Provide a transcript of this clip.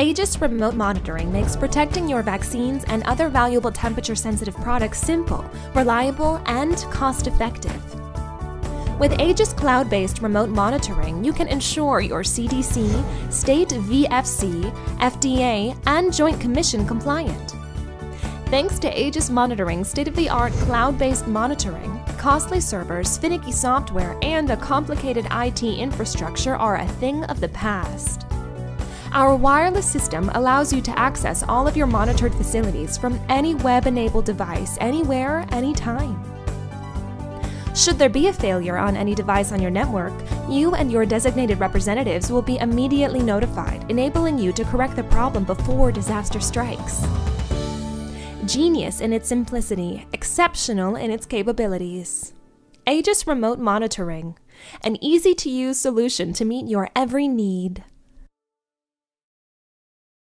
Aegis Remote Monitoring makes protecting your vaccines and other valuable temperature sensitive products simple, reliable, and cost effective. With Aegis cloud based remote monitoring, you can ensure your CDC, state VFC, FDA, and Joint Commission compliant. Thanks to Aegis Monitoring's state of the art cloud based monitoring, costly servers, finicky software, and a complicated IT infrastructure are a thing of the past. Our wireless system allows you to access all of your monitored facilities from any web enabled device, anywhere, anytime. Should there be a failure on any device on your network, you and your designated representatives will be immediately notified, enabling you to correct the problem before disaster strikes. Genius in its simplicity, exceptional in its capabilities. Aegis Remote Monitoring, an easy to use solution to meet your every need.